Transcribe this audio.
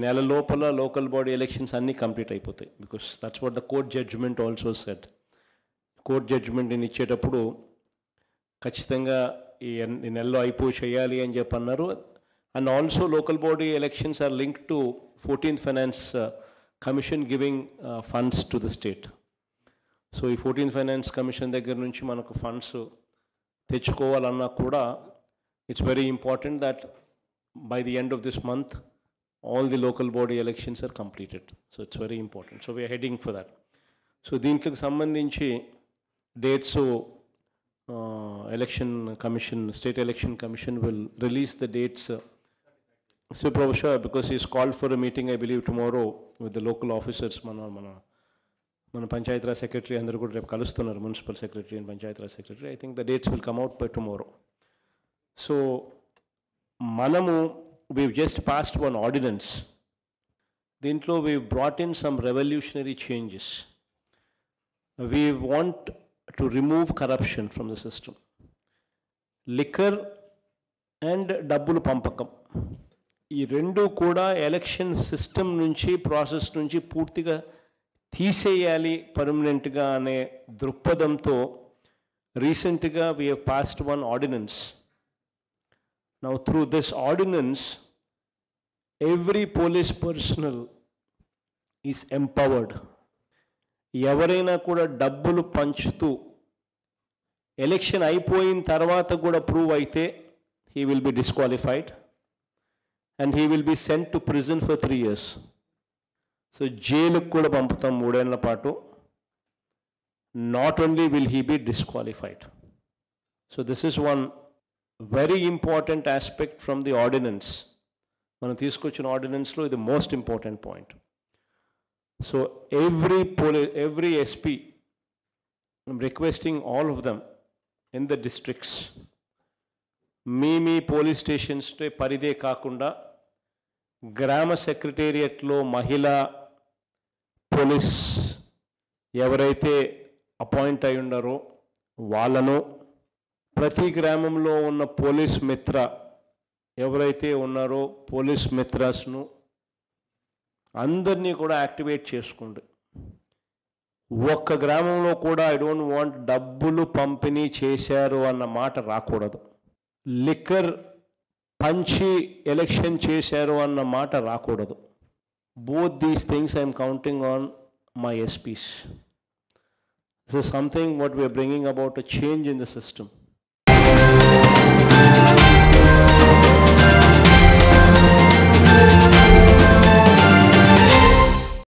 నెల లోపల local body elections అన్నీ కంప్లీట్ అయిపోతాయి because that's what the court judgement also set court జడ్జ్మెంట్ని ఇచ్చేటప్పుడు ఖచ్చితంగా ఈ ఎన్- ఈ నెలలో అయిపోయి చేయాలి అని చెప్పి అన్నారు and also local body elections are link to fourteenth finance commission giving funds to the state so ఈ ఫోర్టీన్త్ ఫైనాన్స్ కమిషన్ దగ్గర నుంచి మనకు ఫండ్స్ తెచ్చుకోవాలన్నా కూడా it's very important that by the end of this month all the local body elections are completed so it's very important so we're heading for that so దీనికి సంబంధించి dates election commission state election commission will release the dates so professor because is call for a meeting I believe tomorrow with the local officers మన మన మన Panchayati Raj secretary అందరూ కూడా రేపు కలుస్తున్నారు municipal secretary and Panchayati Raj secretary I think the dates will come out by tomorrow so మనము we just past one ordinance దీంట్లో we brought in some revolutionary changes we want to remove corruption from the system liquor and డబ్బులు పంపకం ఈ రెండు కూడా election system నుంచి process నుంచి పూర్తిగా తీసేయాలి పర్మనెంట్గా అనే దృక్పథంతో రీసెంట్గా we have passed one ordinance now through this ordinance every police personnel is empowered ఎవరైనా కూడా డబ్బులు పంచుతూ ఎలక్షన్ అయిపోయిన తర్వాత కూడా ప్రూవ్ అయితే he will be disqualified and he will be sent to prison for three years so జైలుకు కూడా పంపుతాం మూడేళ్ల పాటు not only will he be disqualified so this is one very important aspect from the ordinance మనం తీసుకొచ్చిన ఆర్డినెన్స్లో ఇది most important point so every police every SP I'm requesting all of them in the districts మీ మీ police stations పరిధే కాకుండా గ్రామ సెక్రటేరియట్లో మహిళా పోలీస్ ఎవరైతే అపాయింట్ అయి ఉన్నారో వాళ్ళను ప్రతి గ్రామంలో ఉన్న పోలీస్ మిత్ర ఎవరైతే ఉన్నారో పోలీస్ మిత్రాస్ను అందరినీ కూడా యాక్టివేట్ చేసుకోండి. ఒక్క గ్రామంలో కూడా ఐ డోంట్ వాంట్ డబ్బులు పంపిణీ చేశారు అన్న మాట రాకూడదు. లిక్కర్ పంచి ఎలక్షన్ చేశారు అన్న మాట రాకూడదు. Both these things I'm counting on my SPs this is something what we are bringing about a change in the system